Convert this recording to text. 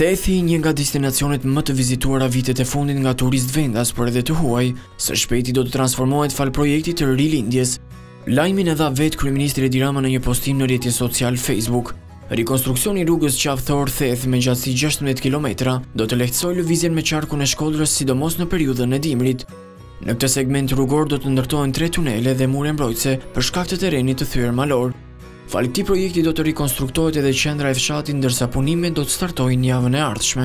Thethi, një nga destinacionet më të vizituara vitet e fundit nga turistë vendas, por edhe të huaj, së shpejti do të transformohet falë projektit të Rilindjes. Lajmin e dha vetë Kryeministri Edi Rama në një postim në rjetin social Facebook. Rikonstruksioni i rrugës Qafë Thorë-Theth me gjatësi 16 km do të lehtësojë lëvizjen me qarkun e Shkodrës sidomos në periudhën e dimrit. Në këtë segment rrugor do të ndërtohen tre tunele dhe mure mbrojtëse për shkak të terrenit të thyër malor. Falë këtij projekti do të rikonstruktohet edhe qendra e fshatit ndërsa punimet do të startojnë javën e ardhshme.